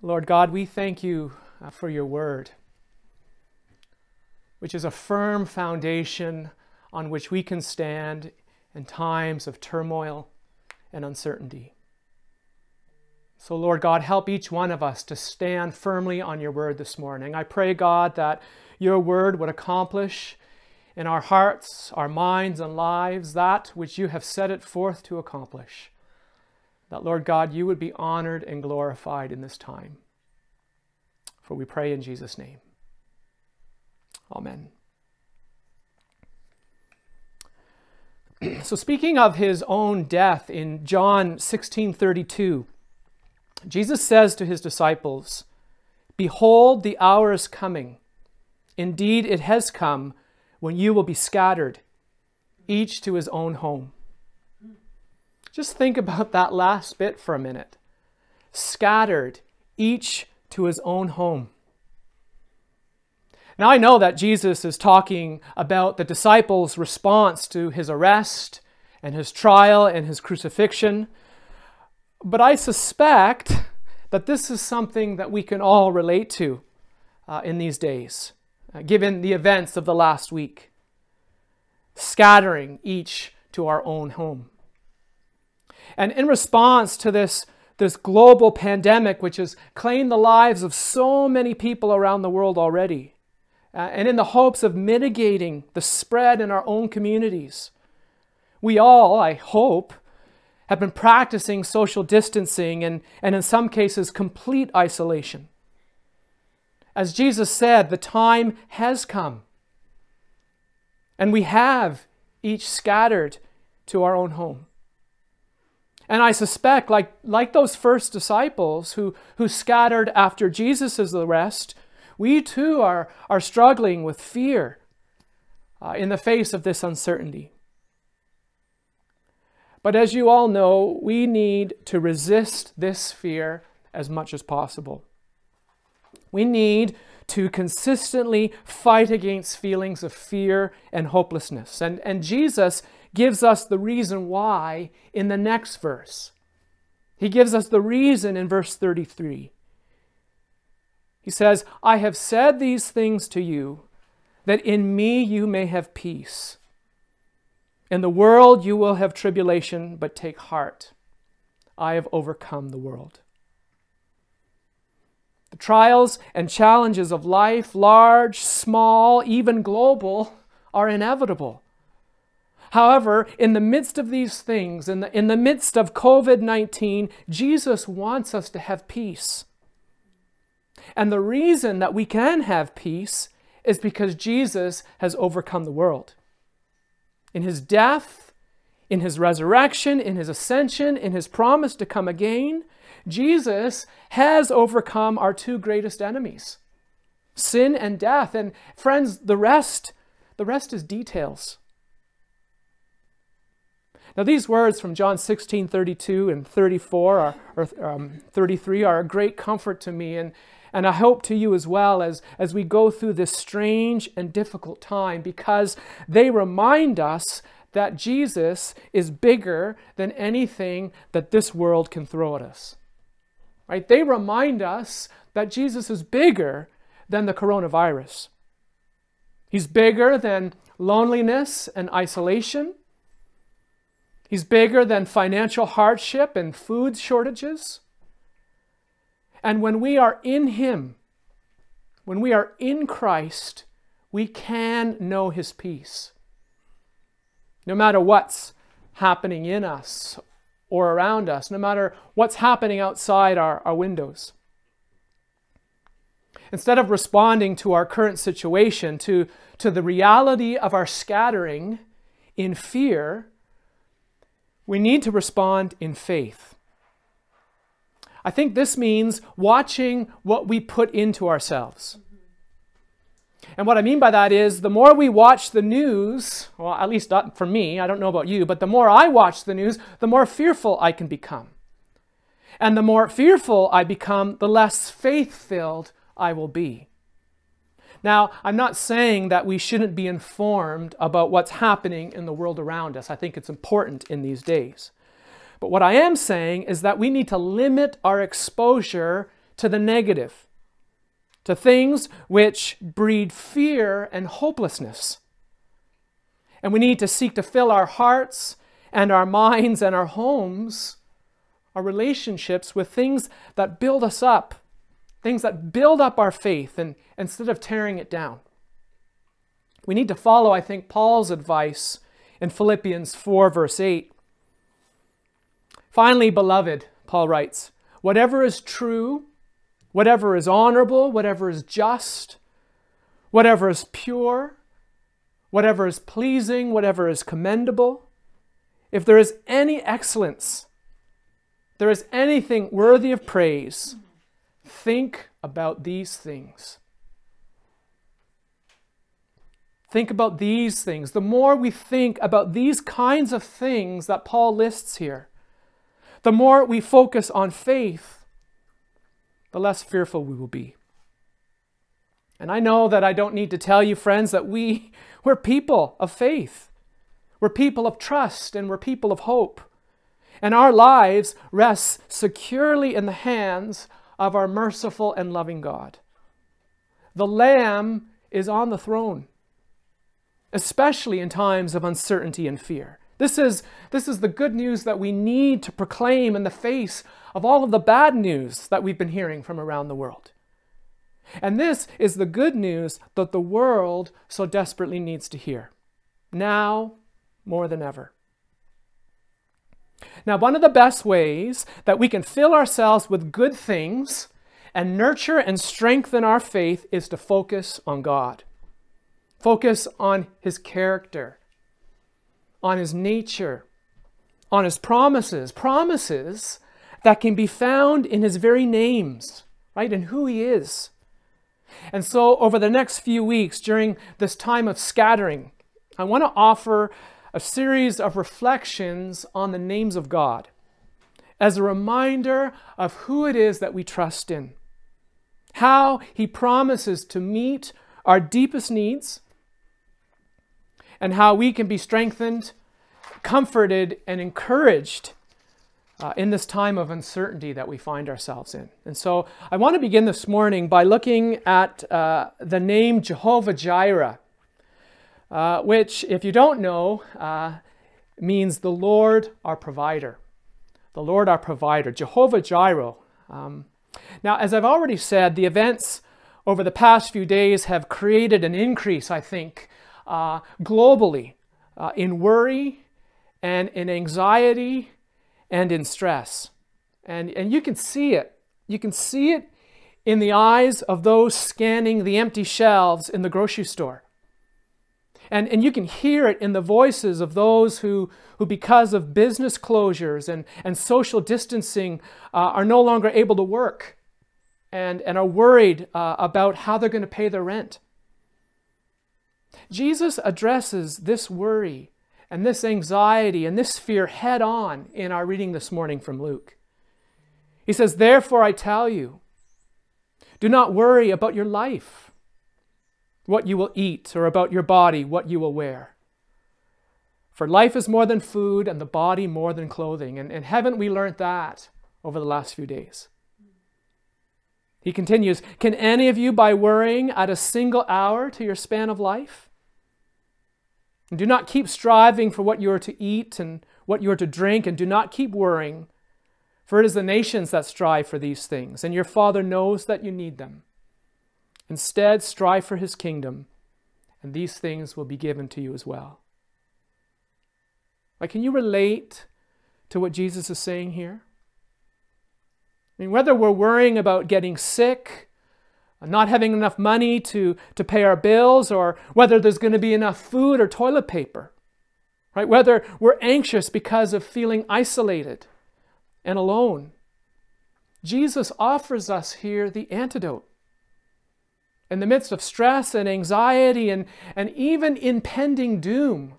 Lord God, we thank you uh, for your word, which is a firm foundation on which we can stand in times of turmoil and uncertainty. So, Lord God, help each one of us to stand firmly on your word this morning. I pray, God, that your word would accomplish in our hearts, our minds, and lives that which you have set it forth to accomplish. That, Lord God, you would be honored and glorified in this time. For we pray in Jesus' name. Amen. so speaking of his own death in John 16:32 Jesus says to his disciples, Behold, the hour is coming. Indeed, it has come when you will be scattered, each to his own home. Just think about that last bit for a minute. Scattered, each to his own home. Now, I know that Jesus is talking about the disciples' response to his arrest and his trial and his crucifixion. But I suspect that this is something that we can all relate to uh, in these days, uh, given the events of the last week, scattering each to our own home. And in response to this, this global pandemic, which has claimed the lives of so many people around the world already, uh, and in the hopes of mitigating the spread in our own communities, we all, I hope, have been practicing social distancing and, and in some cases, complete isolation. As Jesus said, the time has come. And we have each scattered to our own home. And I suspect, like, like those first disciples who, who scattered after Jesus' arrest, we too are, are struggling with fear uh, in the face of this uncertainty. But as you all know, we need to resist this fear as much as possible. We need to consistently fight against feelings of fear and hopelessness. And, and Jesus gives us the reason why in the next verse. He gives us the reason in verse 33. He says, I have said these things to you that in me you may have peace. In the world you will have tribulation, but take heart. I have overcome the world. The trials and challenges of life, large, small, even global, are inevitable. However, in the midst of these things, in the, in the midst of COVID 19, Jesus wants us to have peace. And the reason that we can have peace is because Jesus has overcome the world in his death, in his resurrection, in his ascension, in his promise to come again, Jesus has overcome our two greatest enemies sin and death. And friends, the rest, the rest is details. Now, these words from John 16, 32 and 34 are, or um, 33 are a great comfort to me. And, and I hope to you as well as, as we go through this strange and difficult time because they remind us that Jesus is bigger than anything that this world can throw at us. Right? They remind us that Jesus is bigger than the coronavirus. He's bigger than loneliness and isolation. He's bigger than financial hardship and food shortages. And when we are in Him, when we are in Christ, we can know His peace. No matter what's happening in us or around us, no matter what's happening outside our, our windows. Instead of responding to our current situation, to, to the reality of our scattering in fear, we need to respond in faith. I think this means watching what we put into ourselves. And what I mean by that is the more we watch the news, well, at least not for me, I don't know about you, but the more I watch the news, the more fearful I can become. And the more fearful I become, the less faith filled I will be. Now, I'm not saying that we shouldn't be informed about what's happening in the world around us. I think it's important in these days. But what I am saying is that we need to limit our exposure to the negative, to things which breed fear and hopelessness. And we need to seek to fill our hearts and our minds and our homes, our relationships with things that build us up, things that build up our faith and, instead of tearing it down. We need to follow, I think, Paul's advice in Philippians 4, verse 8. Finally, beloved, Paul writes, whatever is true, whatever is honorable, whatever is just, whatever is pure, whatever is pleasing, whatever is commendable, if there is any excellence, there is anything worthy of praise, think about these things. Think about these things. The more we think about these kinds of things that Paul lists here, the more we focus on faith, the less fearful we will be. And I know that I don't need to tell you, friends, that we, we're people of faith. We're people of trust and we're people of hope. And our lives rest securely in the hands of our merciful and loving God. The Lamb is on the throne, especially in times of uncertainty and fear. This is, this is the good news that we need to proclaim in the face of all of the bad news that we've been hearing from around the world. And this is the good news that the world so desperately needs to hear, now more than ever. Now, one of the best ways that we can fill ourselves with good things and nurture and strengthen our faith is to focus on God. Focus on His character, on his nature, on his promises, promises that can be found in his very names, right, and who he is. And so, over the next few weeks, during this time of scattering, I want to offer a series of reflections on the names of God as a reminder of who it is that we trust in, how he promises to meet our deepest needs and how we can be strengthened, comforted, and encouraged uh, in this time of uncertainty that we find ourselves in. And so I want to begin this morning by looking at uh, the name Jehovah Jireh, uh, which, if you don't know, uh, means the Lord our provider. The Lord our provider, Jehovah Jireh. Um, now, as I've already said, the events over the past few days have created an increase, I think, uh, globally uh, in worry and in anxiety and in stress. And, and you can see it. You can see it in the eyes of those scanning the empty shelves in the grocery store. And, and you can hear it in the voices of those who, who because of business closures and, and social distancing, uh, are no longer able to work and, and are worried uh, about how they're going to pay their rent. Jesus addresses this worry and this anxiety and this fear head on in our reading this morning from Luke. He says, Therefore I tell you, do not worry about your life, what you will eat, or about your body, what you will wear. For life is more than food, and the body more than clothing. And, and haven't we learned that over the last few days? He continues, Can any of you, by worrying, add a single hour to your span of life? And do not keep striving for what you are to eat and what you are to drink, and do not keep worrying, for it is the nations that strive for these things, and your Father knows that you need them. Instead, strive for his kingdom, and these things will be given to you as well. Like, can you relate to what Jesus is saying here? I mean, whether we're worrying about getting sick, not having enough money to, to pay our bills, or whether there's going to be enough food or toilet paper, right? Whether we're anxious because of feeling isolated and alone. Jesus offers us here the antidote. In the midst of stress and anxiety and, and even impending doom,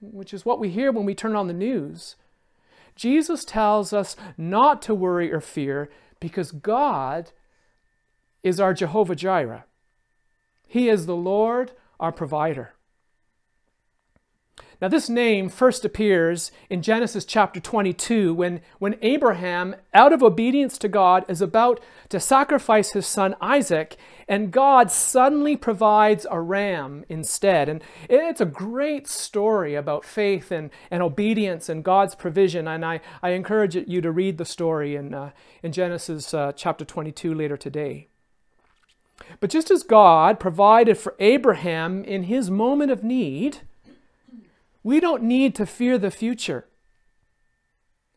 which is what we hear when we turn on the news, Jesus tells us not to worry or fear because God is our Jehovah Jireh. He is the Lord, our provider. Now, this name first appears in Genesis chapter 22 when, when Abraham, out of obedience to God, is about to sacrifice his son Isaac, and God suddenly provides a ram instead. And it's a great story about faith and, and obedience and God's provision. And I, I encourage you to read the story in, uh, in Genesis uh, chapter 22 later today. But just as God provided for Abraham in his moment of need, we don't need to fear the future.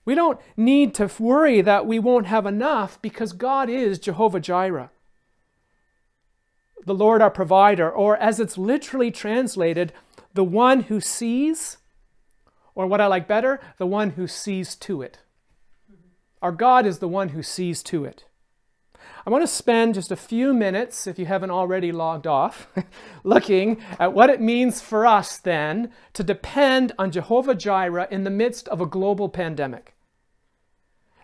We don't need to worry that we won't have enough because God is Jehovah Jireh, the Lord our provider, or as it's literally translated, the one who sees, or what I like better, the one who sees to it. Our God is the one who sees to it. I want to spend just a few minutes, if you haven't already logged off, looking at what it means for us then to depend on Jehovah Jireh in the midst of a global pandemic.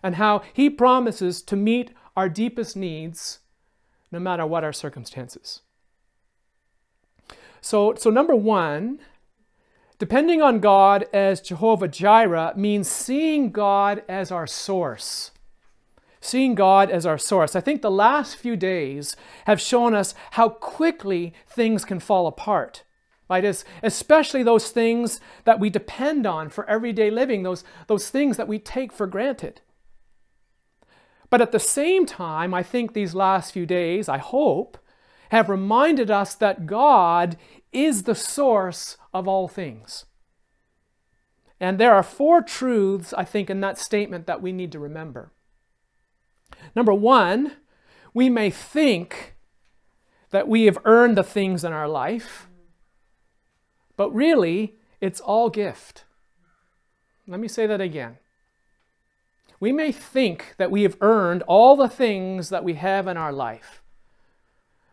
And how he promises to meet our deepest needs no matter what our circumstances. So, so number one, depending on God as Jehovah Jireh means seeing God as our source seeing God as our source. I think the last few days have shown us how quickly things can fall apart. Right? Especially those things that we depend on for everyday living, those, those things that we take for granted. But at the same time, I think these last few days, I hope, have reminded us that God is the source of all things. And there are four truths, I think, in that statement that we need to remember. Number one, we may think that we have earned the things in our life, but really, it's all gift. Let me say that again. We may think that we have earned all the things that we have in our life,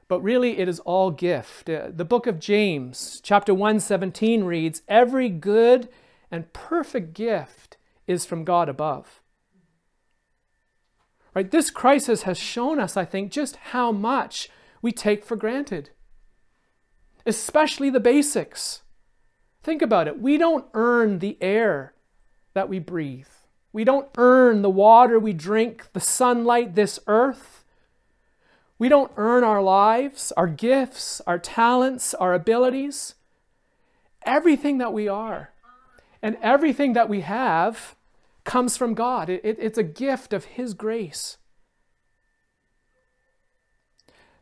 but really it is all gift. Uh, the book of James, chapter 1, 17 reads, Every good and perfect gift is from God above Right? This crisis has shown us, I think, just how much we take for granted, especially the basics. Think about it. We don't earn the air that we breathe. We don't earn the water we drink, the sunlight, this earth. We don't earn our lives, our gifts, our talents, our abilities. Everything that we are and everything that we have comes from God. It, it, it's a gift of His grace.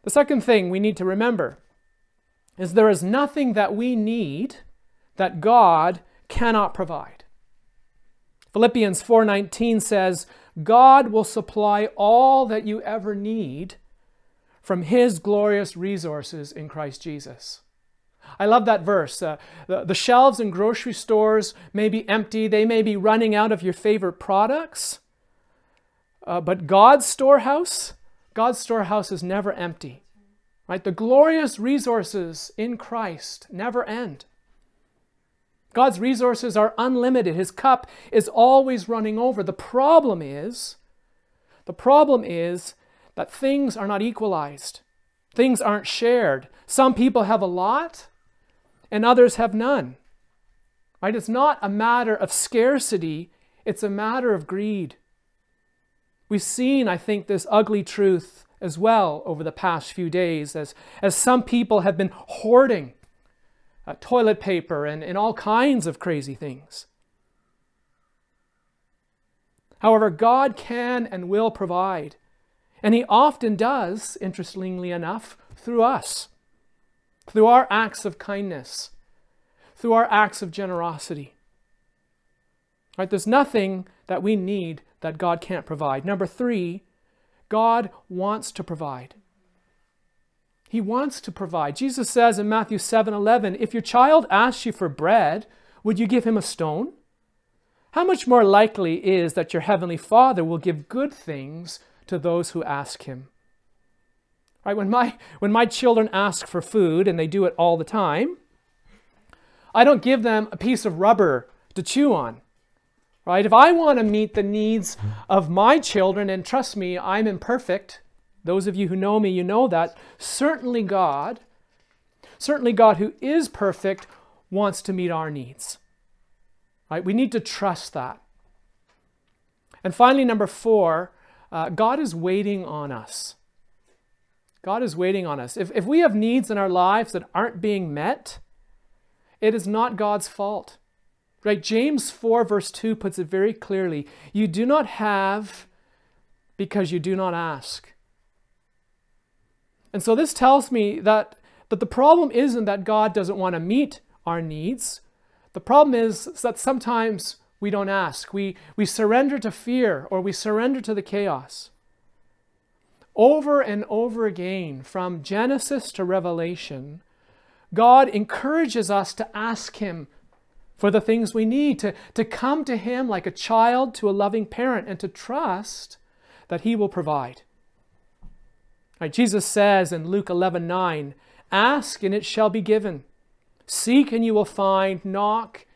The second thing we need to remember is there is nothing that we need that God cannot provide. Philippians 4:19 says, "God will supply all that you ever need from his glorious resources in Christ Jesus." I love that verse. Uh, the, the shelves in grocery stores may be empty, they may be running out of your favorite products, uh, but God's storehouse, God's storehouse is never empty. Right? The glorious resources in Christ never end. God's resources are unlimited. His cup is always running over. The problem is, the problem is that things are not equalized. Things aren't shared. Some people have a lot, and others have none. Right? It's not a matter of scarcity, it's a matter of greed. We've seen, I think, this ugly truth as well over the past few days as, as some people have been hoarding uh, toilet paper and, and all kinds of crazy things. However, God can and will provide, and He often does, interestingly enough, through us through our acts of kindness, through our acts of generosity. Right? There's nothing that we need that God can't provide. Number three, God wants to provide. He wants to provide. Jesus says in Matthew 7 11, if your child asks you for bread, would you give him a stone? How much more likely is that your heavenly Father will give good things to those who ask him? Right? When, my, when my children ask for food, and they do it all the time, I don't give them a piece of rubber to chew on. Right? If I want to meet the needs of my children, and trust me, I'm imperfect. Those of you who know me, you know that. Certainly God, certainly God who is perfect, wants to meet our needs. Right? We need to trust that. And finally, number four, uh, God is waiting on us. God is waiting on us. If, if we have needs in our lives that aren't being met, it is not God's fault. Right? James 4, verse 2 puts it very clearly. You do not have because you do not ask. And so this tells me that, that the problem isn't that God doesn't want to meet our needs. The problem is that sometimes we don't ask. We, we surrender to fear or we surrender to the chaos. Over and over again, from Genesis to Revelation, God encourages us to ask Him for the things we need, to, to come to Him like a child to a loving parent, and to trust that He will provide. Right, Jesus says in Luke 11 9, Ask and it shall be given. Seek and you will find. Knock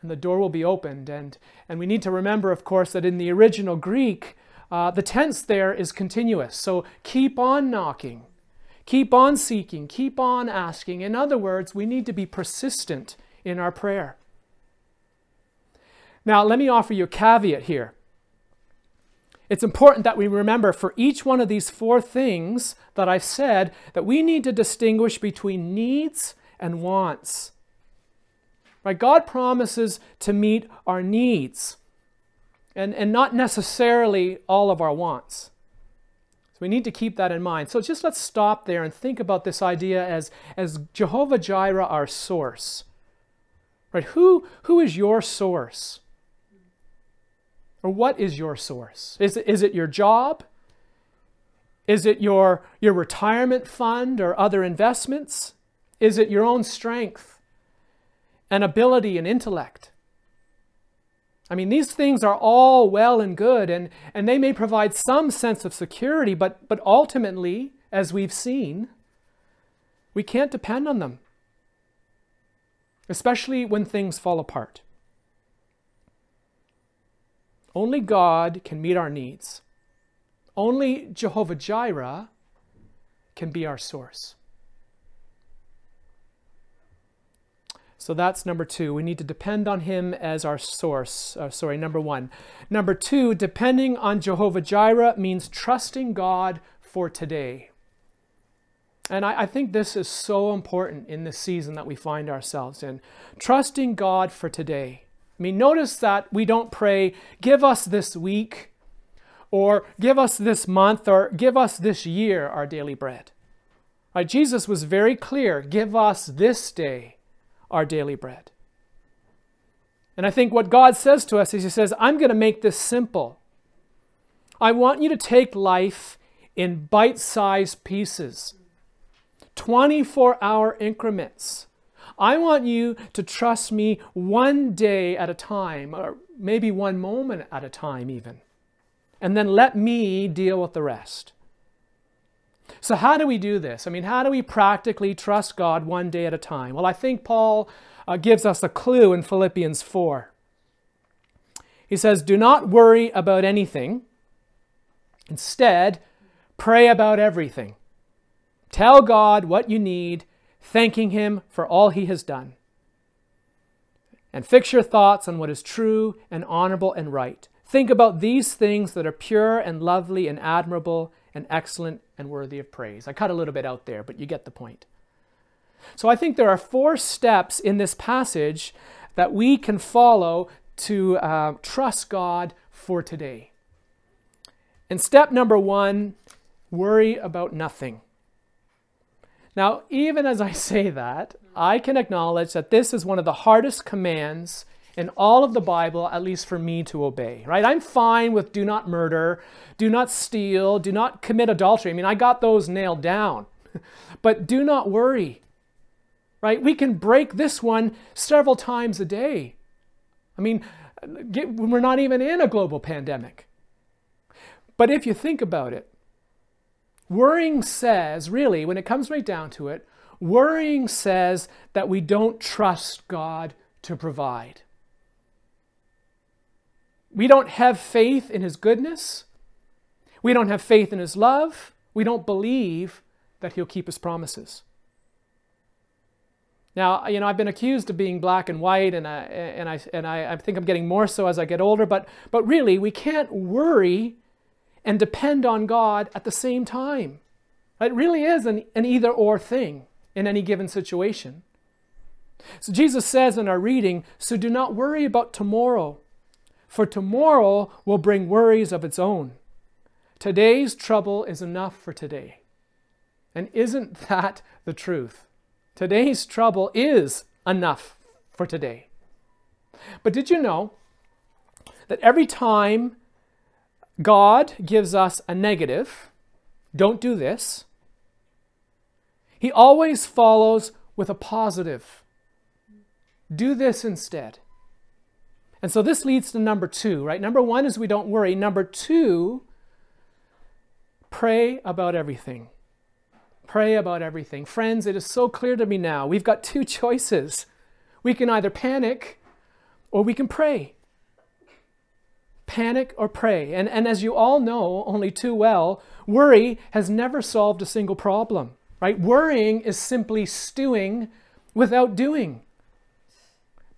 and the door will be opened. And, and we need to remember, of course, that in the original Greek, uh, the tense there is continuous. So keep on knocking, keep on seeking, keep on asking. In other words, we need to be persistent in our prayer. Now, let me offer you a caveat here. It's important that we remember for each one of these four things that I've said that we need to distinguish between needs and wants. Right? God promises to meet our needs and, and not necessarily all of our wants. So we need to keep that in mind. So just let's stop there and think about this idea as, as Jehovah Jireh, our source. Right? Who, who is your source? Or what is your source? Is it, is it your job? Is it your, your retirement fund or other investments? Is it your own strength and ability and intellect? I mean, these things are all well and good, and, and they may provide some sense of security, but, but ultimately, as we've seen, we can't depend on them, especially when things fall apart. Only God can meet our needs. Only Jehovah Jireh can be our source. So that's number two. We need to depend on Him as our source. Uh, sorry, number one. Number two, depending on Jehovah Jireh means trusting God for today. And I, I, think this is so important in the season that we find ourselves in. Trusting God for today. I mean, notice that we don't pray, give us this week, or give us this month, or give us this year our daily bread. Right? Jesus was very clear give us this day our daily bread. And I think what God says to us is He says, I'm going to make this simple. I want you to take life in bite sized pieces, 24 hour increments. I want you to trust me one day at a time, or maybe one moment at a time, even. And then let me deal with the rest. So, how do we do this? I mean, how do we practically trust God one day at a time? Well, I think Paul uh, gives us a clue in Philippians 4. He says, Do not worry about anything. Instead, pray about everything. Tell God what you need thanking Him for all He has done. And fix your thoughts on what is true and honorable and right. Think about these things that are pure and lovely and admirable and excellent and worthy of praise. I cut a little bit out there, but you get the point. So I think there are four steps in this passage that we can follow to uh, trust God for today. And step number one worry about nothing. Now, even as I say that, I can acknowledge that this is one of the hardest commands in all of the Bible, at least for me to obey, right? I'm fine with do not murder, do not steal, do not commit adultery. I mean, I got those nailed down. but do not worry, right? We can break this one several times a day. I mean, get, we're not even in a global pandemic. But if you think about it, Worrying says, really, when it comes right down to it, worrying says that we don't trust God to provide. We don't have faith in His goodness. We don't have faith in His love. We don't believe that He'll keep His promises. Now, you know, I've been accused of being black and white, and I, and I, and I, I think I'm getting more so as I get older, but, but really, we can't worry and depend on God at the same time. It really is an, an either or thing in any given situation. So Jesus says in our reading, So do not worry about tomorrow, for tomorrow will bring worries of its own. Today's trouble is enough for today. And isn't that the truth? Today's trouble is enough for today. But did you know that every time God gives us a negative, don't do this, he always follows with a positive. Do this instead. And so this leads to number two, right? Number one is we don't worry. Number two, pray about everything. Pray about everything. Friends, it is so clear to me now. We've got two choices. We can either panic or we can pray. Panic or pray. And, and as you all know only too well, worry has never solved a single problem, right? Worrying is simply stewing without doing.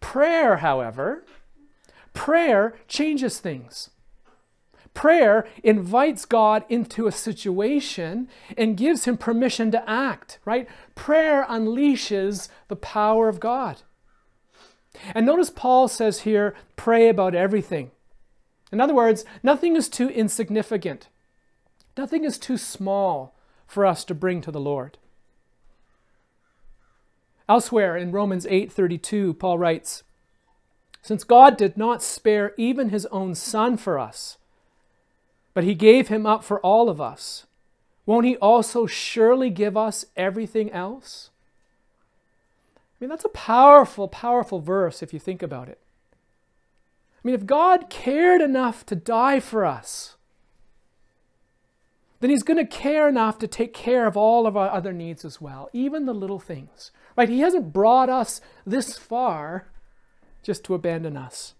Prayer, however, prayer changes things. Prayer invites God into a situation and gives him permission to act, right? Prayer unleashes the power of God. And notice Paul says here, pray about everything. In other words, nothing is too insignificant. Nothing is too small for us to bring to the Lord. Elsewhere in Romans 8:32, Paul writes, "Since God did not spare even his own son for us, but he gave him up for all of us, won't he also surely give us everything else?" I mean, that's a powerful, powerful verse if you think about it. I mean, if God cared enough to die for us, then He's going to care enough to take care of all of our other needs as well, even the little things. Right? He hasn't brought us this far just to abandon us.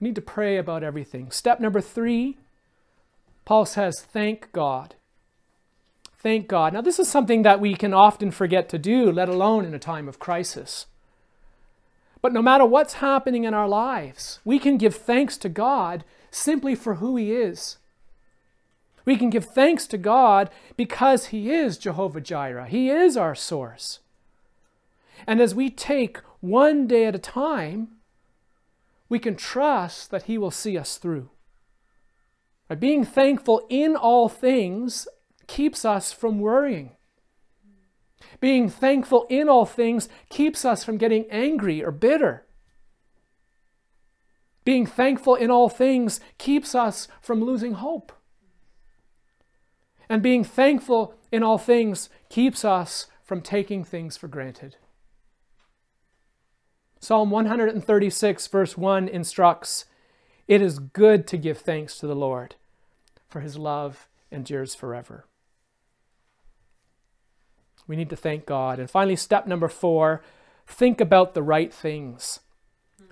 We need to pray about everything. Step number three, Paul says, thank God. Thank God. Now, this is something that we can often forget to do, let alone in a time of crisis. But no matter what's happening in our lives, we can give thanks to God simply for who He is. We can give thanks to God because He is Jehovah Jireh. He is our source. And as we take one day at a time, we can trust that He will see us through. Being thankful in all things keeps us from worrying. Being thankful in all things keeps us from getting angry or bitter. Being thankful in all things keeps us from losing hope. And being thankful in all things keeps us from taking things for granted. Psalm 136, verse 1 instructs It is good to give thanks to the Lord, for his love endures forever. We need to thank God. And finally, step number four think about the right things.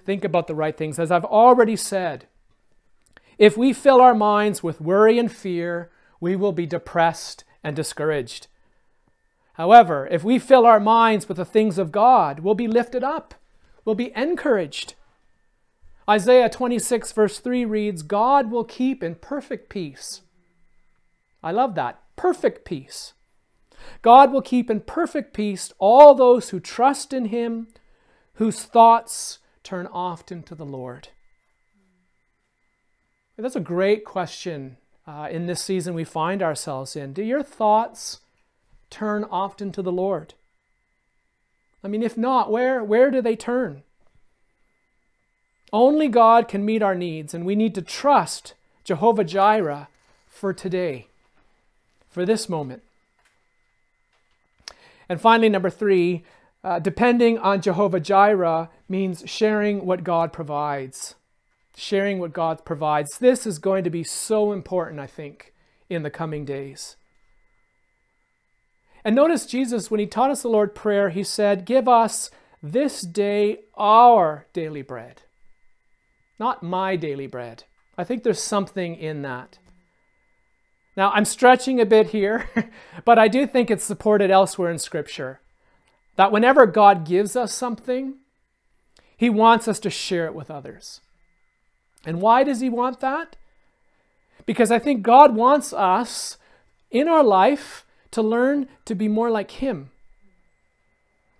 Think about the right things. As I've already said, if we fill our minds with worry and fear, we will be depressed and discouraged. However, if we fill our minds with the things of God, we'll be lifted up, we'll be encouraged. Isaiah 26, verse 3 reads, God will keep in perfect peace. I love that. Perfect peace God will keep in perfect peace all those who trust in him, whose thoughts turn often to the Lord. That's a great question uh, in this season we find ourselves in. Do your thoughts turn often to the Lord? I mean, if not, where, where do they turn? Only God can meet our needs, and we need to trust Jehovah Jireh for today, for this moment. And finally, number three, uh, depending on Jehovah Jireh means sharing what God provides. Sharing what God provides. This is going to be so important, I think, in the coming days. And notice Jesus, when he taught us the Lord Prayer, he said, Give us this day our daily bread. Not my daily bread. I think there's something in that. Now, I'm stretching a bit here, but I do think it's supported elsewhere in Scripture. that whenever God gives us something, He wants us to share it with others. And why does He want that? Because I think God wants us in our life to learn to be more like Him.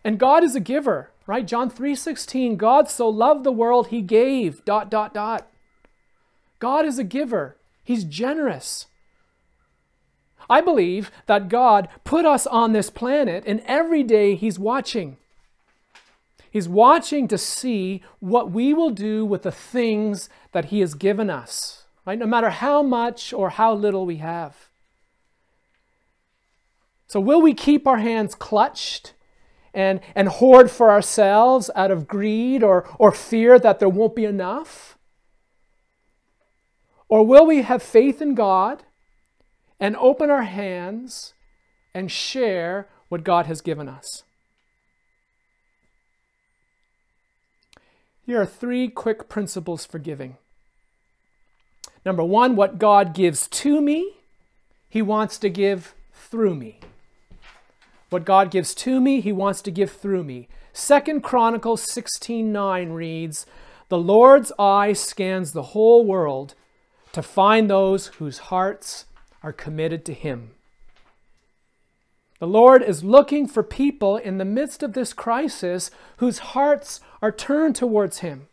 And God is a giver, right? John 3:16, God so loved the world he gave dot dot dot. God is a giver. He's generous. I believe that God put us on this planet and every day He's watching. He's watching to see what we will do with the things that He has given us, right? No matter how much or how little we have. So, will we keep our hands clutched and, and hoard for ourselves out of greed or, or fear that there won't be enough? Or will we have faith in God and open our hands and share what God has given us. Here are three quick principles for giving. Number one, what God gives to me, He wants to give through me. What God gives to me, He wants to give through me. Second Chronicles 16:9 reads, "The Lord's eye scans the whole world to find those whose hearts are committed to Him. The Lord is looking for people in the midst of this crisis whose hearts are turned towards Him.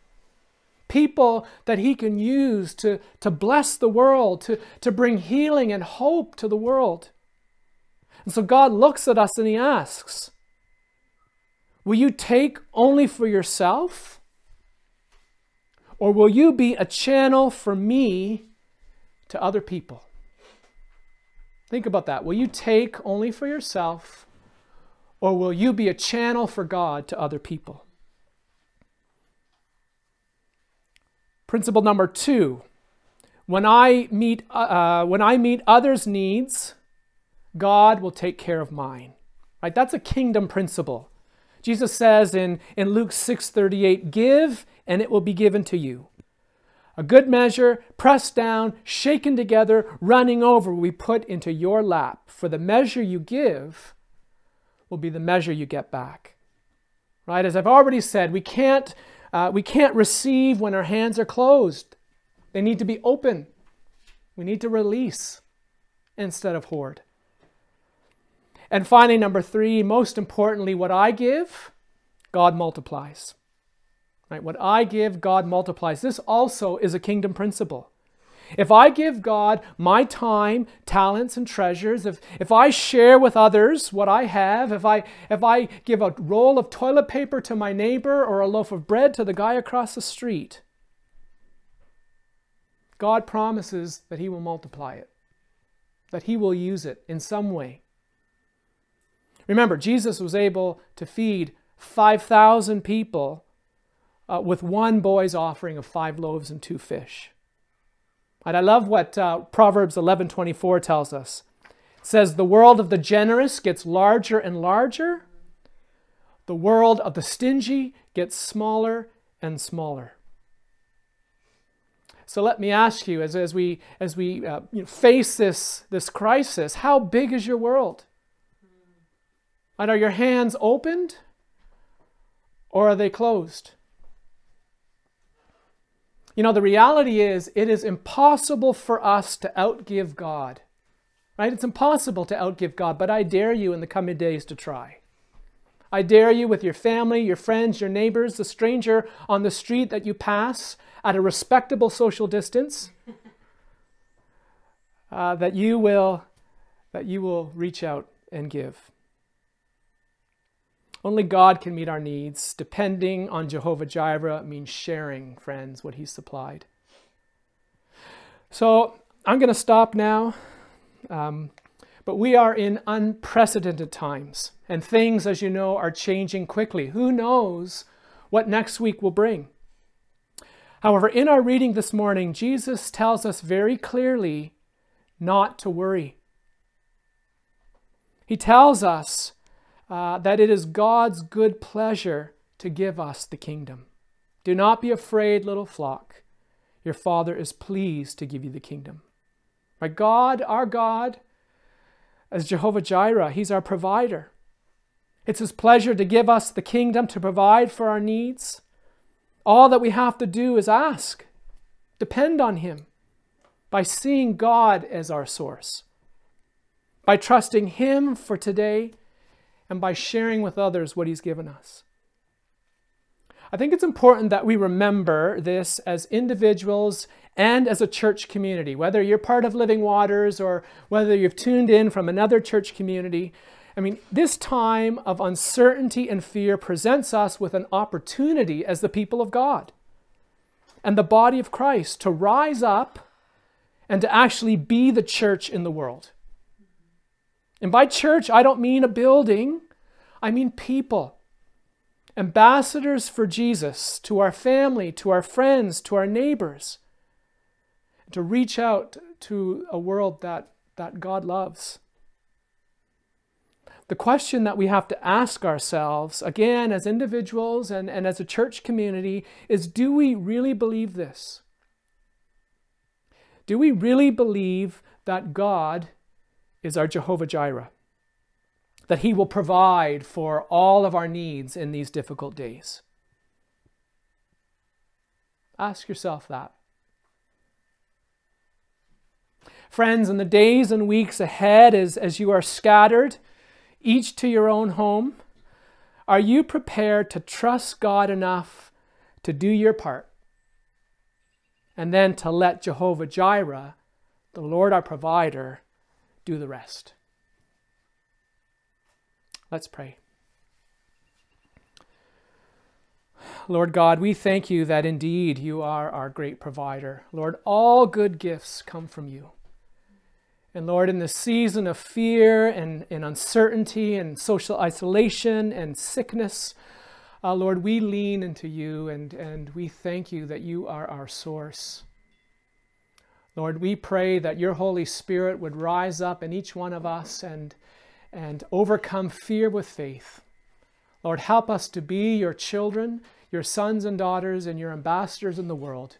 People that He can use to, to bless the world, to, to bring healing and hope to the world. And so God looks at us and He asks, Will you take only for yourself? Or will you be a channel for me to other people? Think about that. Will you take only for yourself, or will you be a channel for God to other people? Principle number two when I meet, uh, uh, when I meet others' needs, God will take care of mine. Right? That's a kingdom principle. Jesus says in, in Luke 6:38, "Give and it will be given to you." A good measure, pressed down, shaken together, running over, we put into your lap. For the measure you give will be the measure you get back. Right? As I've already said, we can't, uh, we can't receive when our hands are closed. They need to be open. We need to release instead of hoard. And finally, number three, most importantly, what I give, God multiplies. Right? What I give, God multiplies. This also is a kingdom principle. If I give God my time, talents, and treasures, if, if I share with others what I have, if I, if I give a roll of toilet paper to my neighbor or a loaf of bread to the guy across the street, God promises that He will multiply it, that He will use it in some way. Remember, Jesus was able to feed 5,000 people uh, with one boy's offering of five loaves and two fish. And I love what uh, Proverbs 11:24 tells us. It says, "The world of the generous gets larger and larger. The world of the stingy gets smaller and smaller." So let me ask you, as, as we, as we uh, you know, face this, this crisis, how big is your world? And are your hands opened or are they closed? You know, the reality is, it is impossible for us to outgive God. Right? It's impossible to outgive God, but I dare you in the coming days to try. I dare you with your family, your friends, your neighbors, the stranger on the street that you pass at a respectable social distance, uh, that you will that you will reach out and give. Only God can meet our needs. Depending on Jehovah Jireh means sharing, friends, what He's supplied. So I'm going to stop now. Um, but we are in unprecedented times, and things, as you know, are changing quickly. Who knows what next week will bring? However, in our reading this morning, Jesus tells us very clearly not to worry. He tells us uh, that it is God's good pleasure to give us the kingdom. Do not be afraid, little flock. Your Father is pleased to give you the kingdom. My God, our God, as Jehovah Jireh, He's our provider. It's His pleasure to give us the kingdom to provide for our needs. All that we have to do is ask, depend on Him by seeing God as our source, by trusting Him for today, and by sharing with others what He's given us. I think it's important that we remember this as individuals and as a church community, whether you're part of Living Waters or whether you've tuned in from another church community. I mean, this time of uncertainty and fear presents us with an opportunity as the people of God and the body of Christ to rise up and to actually be the church in the world. And by church, I don't mean a building, I mean people. Ambassadors for Jesus to our family, to our friends, to our neighbors, to reach out to a world that, that God loves. The question that we have to ask ourselves, again, as individuals and, and as a church community, is do we really believe this? Do we really believe that God is our Jehovah Jireh? That He will provide for all of our needs in these difficult days? Ask yourself that. Friends, in the days and weeks ahead, as, as you are scattered, each to your own home? Are you prepared to trust God enough to do your part? And then to let Jehovah Jireh, the Lord our provider, do the rest. Let's pray. Lord God, we thank you that indeed you are our great provider. Lord, all good gifts come from you. And Lord, in this season of fear and, and uncertainty and social isolation and sickness, uh, Lord, we lean into you and, and we thank you that you are our source. Lord, we pray that your Holy Spirit would rise up in each one of us and, and overcome fear with faith. Lord, help us to be your children, your sons and daughters, and your ambassadors in the world.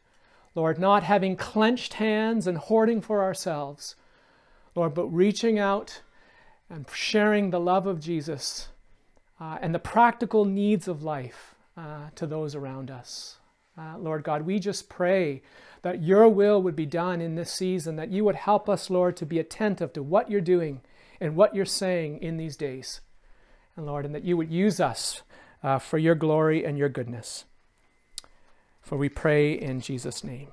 Lord, not having clenched hands and hoarding for ourselves Lord, but reaching out and sharing the love of Jesus uh, and the practical needs of life uh, to those around us. Uh, Lord God, we just pray that your will would be done in this season, that you would help us, Lord, to be attentive to what you're doing and what you're saying in these days. And Lord, and that you would use us uh, for your glory and your goodness. For we pray in Jesus' name.